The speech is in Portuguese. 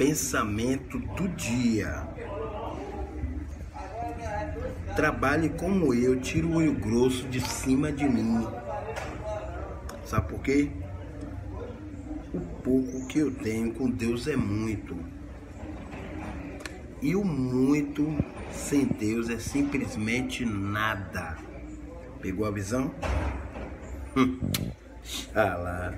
pensamento do dia. Trabalhe como eu, tira o olho grosso de cima de mim. Sabe por quê? O pouco que eu tenho com Deus é muito. E o muito sem Deus é simplesmente nada. Pegou a visão? ah lá.